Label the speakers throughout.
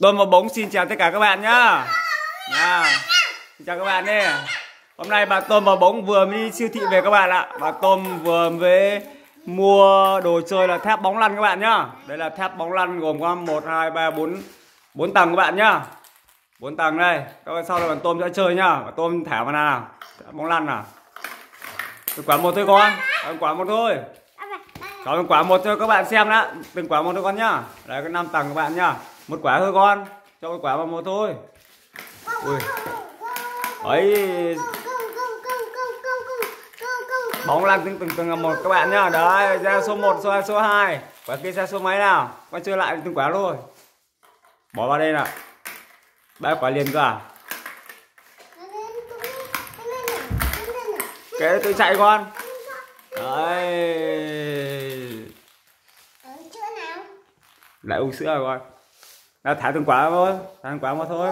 Speaker 1: Tôm và bóng xin chào tất cả các bạn nhá. Nha. Xin chào các bạn đi. Hôm nay bà Tôm và bóng vừa mới đi siêu thị về các bạn ạ. Bà Tôm vừa mới mua đồ chơi là thép bóng lăn các bạn nhá. Đây là thép bóng lăn gồm có 1 2 3 4 4 tầng các bạn nhá. 4 tầng đây. Các bạn sau đây bà Tôm sẽ chơi nhá. Bà Tôm thả vào nào. Thép bóng lăn nào. Từng quả một thôi con. Từng quả một thôi. Có từng quả một cho các bạn xem đã. Từng quả một thôi con nhá. Đấy cái 5 tầng các bạn nhá. Một quả thôi con. Cho một quả vào một thôi. Ui. Ấy. Bóng lăn từng từng từng một các bạn nhá. Đấy ra số 1 số 2 số 2 quả kia ra số mấy nào? Quay chơi lại từng quả thôi. Bỏ vào đây nào. Ba quả liền cơ à? Cái tôi chạy con. Đấy. Lại uống sữa rồi con nào thả từng quả thôi thả từng quả một thôi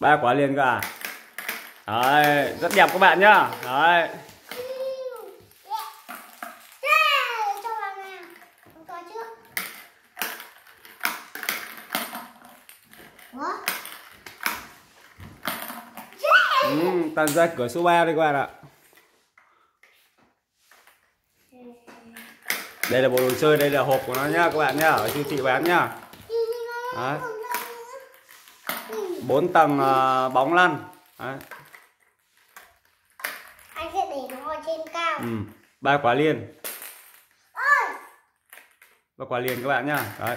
Speaker 1: ba quả liền cả đấy rất đẹp các bạn nhá. Đấy. Ừ, tàn ra cửa số 3 đây các bạn ạ đây là bộ đồ chơi đây là hộp của nó nhá các bạn nhá ở siêu thị bán nhá. Đấy. Bốn tầng uh, bóng lăn. Đấy.
Speaker 2: anh sẽ để nó trên cao.
Speaker 1: Ừ. ba quả liền. Ba quả liền các bạn nhá. Đấy.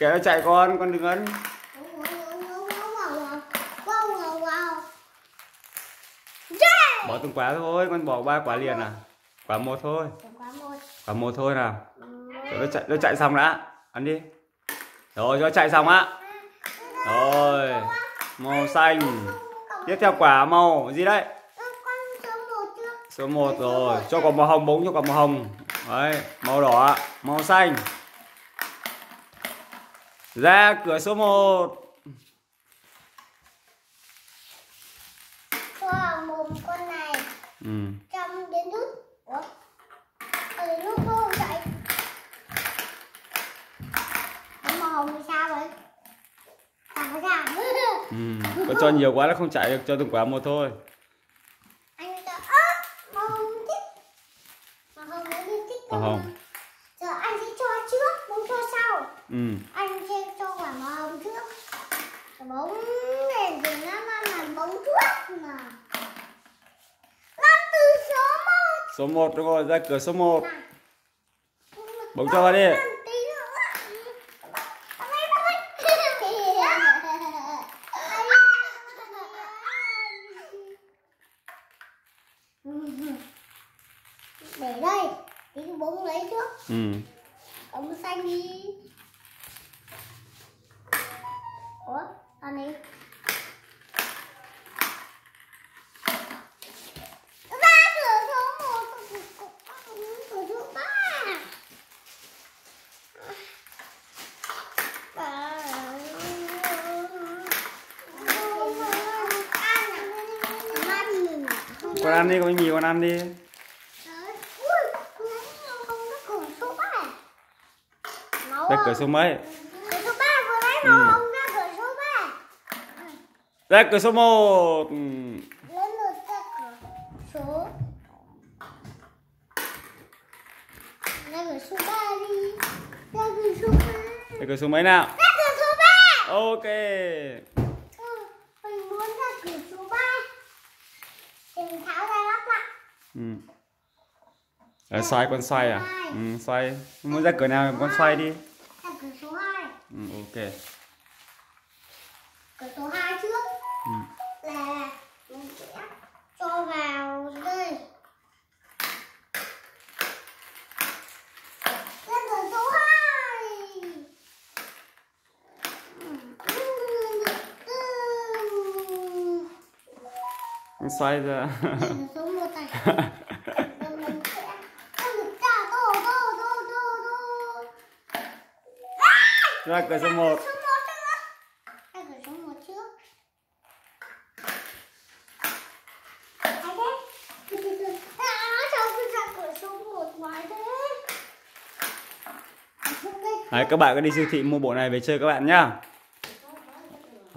Speaker 1: Nó chạy con con đừng ấn. Bỏ từng quả thôi con bỏ ba quả liền à quả một thôi. Quả một thôi nào. Rồi nó chạy nó chạy xong đã. Ăn đi. Rồi cho chạy xong á. Rồi màu xanh. Tiếp theo quả màu gì đấy? Số 1 rồi. Cho quả màu hồng bóng cho quả màu hồng. Đấy màu đỏ màu xanh. Ra cửa số 1
Speaker 2: cho mồm con này.
Speaker 1: Ừ.
Speaker 2: trong đến nút ủa ở đến nút không chạy cái màu hồng thì sao vậy chẳng có ra
Speaker 1: ừ. cho nhiều quá nó không chạy được cho từng quả một thôi.
Speaker 2: Anh cho màu hồng thích. Màu hồng nó đi thích
Speaker 1: màu hồng
Speaker 2: giờ anh sẽ cho trước bóng cho sau.
Speaker 1: Ừ.
Speaker 2: anh sẽ cho quả màu hồng trước. Bóng này thì nó là bóng trước mà. Năm từ số một.
Speaker 1: Số 1 đúng rồi ra cửa số 1
Speaker 2: nào.
Speaker 1: Bóng cho vào đi
Speaker 2: tí nữa. Bấm đi, bấm đi. để đây tí bóng lấy trước
Speaker 1: ừ.
Speaker 2: bóng xanh đi ủa ăn đi
Speaker 1: con ăn đi bánh mì con ăn đi ra cửa số mấy?
Speaker 2: Cửa số 3 vừa nãy
Speaker 1: Ừ.
Speaker 2: mà ông ra cửa số 3
Speaker 1: ra cửa số 1
Speaker 2: Lớn lượt ra cửa số. Ra cửa số 3 đi. Ra cửa số 3
Speaker 1: ra cửa số mấy nào?
Speaker 2: Ra cửa số 3
Speaker 1: ok.
Speaker 2: Ừ, Mình muốn ra cửa số 3 Thì mình tháo ra lắp lại.
Speaker 1: Ừ. Ở xoay con xoay à? Ừ, xoay muốn ra cửa nào con xoay đi.
Speaker 2: Ra cửa số 2
Speaker 1: ừ, ok.
Speaker 2: Cửa số 2 trước.
Speaker 1: Ừ.
Speaker 2: là mình sẽ cho vào đây. Cửa số 2
Speaker 1: con xoay ra.
Speaker 2: Số 1 này Rồi mình sẽ cho được trả tô tô tô tô tô
Speaker 1: ra cửa số 1
Speaker 2: Số 1 trước Ra cửa số 1 trước Ai thế? À, sao cứ ra cửa số 1 ngoài thế?
Speaker 1: Đấy, các bạn có đi siêu thị mua bộ này về chơi các bạn nhá.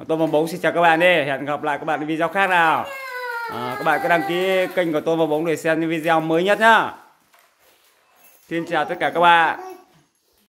Speaker 1: Tôi và bóng xin chào các bạn đi. Hẹn gặp lại các bạn ở video khác nào. À, các bạn cứ đăng ký kênh của tôi và bóng để xem những video mới nhất nhá. Xin chào tất cả các bạn